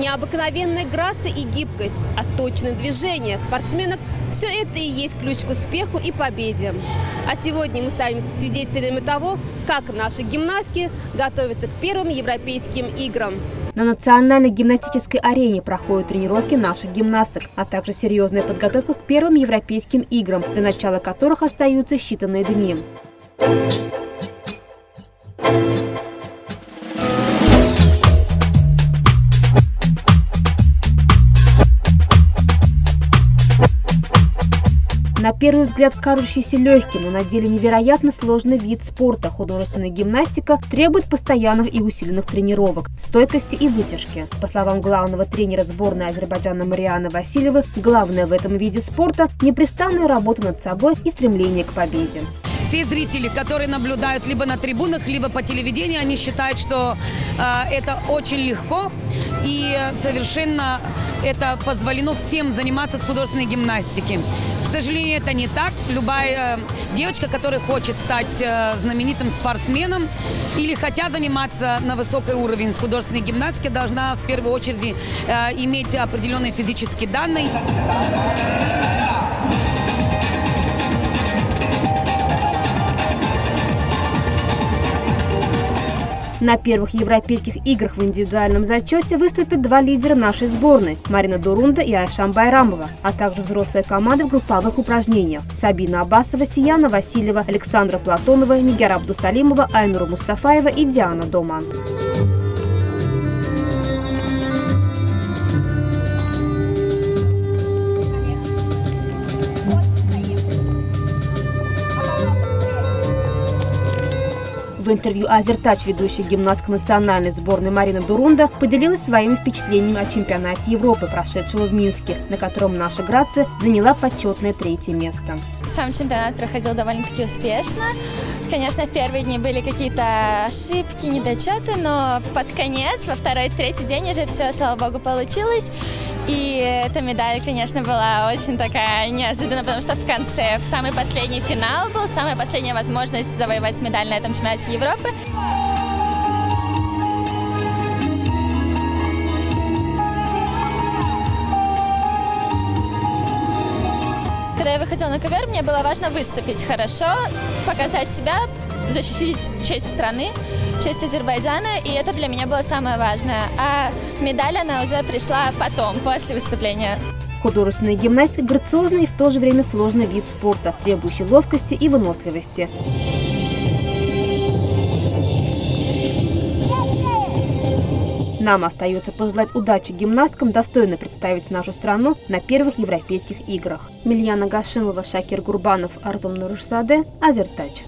Необыкновенная грация и гибкость, отточенные движения спортсменок – все это и есть ключ к успеху и победе. А сегодня мы станем свидетелями того, как наши гимнастки готовятся к первым европейским играм. На национальной гимнастической арене проходят тренировки наших гимнасток, а также серьезная подготовка к первым европейским играм, до начала которых остаются считанные дни. На первый взгляд кажущийся легким, но на деле невероятно сложный вид спорта. Художественная гимнастика требует постоянных и усиленных тренировок, стойкости и вытяжки. По словам главного тренера сборной Азербайджана Марианы Васильевой, главное в этом виде спорта – непрестанная работа над собой и стремление к победе все зрители, которые наблюдают либо на трибунах, либо по телевидению, они считают, что э, это очень легко и совершенно это позволено всем заниматься с художественной гимнастикой. К сожалению, это не так. Любая э, девочка, которая хочет стать э, знаменитым спортсменом или хотя заниматься на высокий уровень с художественной гимнастикой, должна в первую очередь э, иметь определенные физические данные. На первых европейских играх в индивидуальном зачете выступят два лидера нашей сборной – Марина Дурунда и Айшам Байрамова, а также взрослые команды в групповых упражнениях – Сабина Абасова, Сияна Васильева, Александра Платонова, Нигера Абдусалимова, Айнуру Мустафаева и Диана Доман. В интервью Азертач ведущая гимнастка национальной сборной Марина Дурунда поделилась своими впечатлениями о чемпионате Европы, прошедшего в Минске, на котором наша Грация заняла почетное третье место. Сам чемпионат проходил довольно-таки успешно. Конечно, в первые дни были какие-то ошибки, недочеты, но под конец, во второй, третий день уже все, слава богу, получилось. И эта медаль, конечно, была очень такая неожиданная, потому что в конце, в самый последний финал был, самая последняя возможность завоевать медаль на этом чемпионате Европы. Когда я выходила на ковер, мне было важно выступить хорошо, показать себя, защитить честь страны, честь Азербайджана, и это для меня было самое важное. А медаль, она уже пришла потом, после выступления. Художественная гимнастика – грациозный и в то же время сложный вид спорта, требующий ловкости и выносливости. Нам остается пожелать удачи гимнасткам достойно представить нашу страну на первых европейских играх. Мильяна Гашимова, Шакир Гурбанов, Арзум Нурушсаде, Азертач.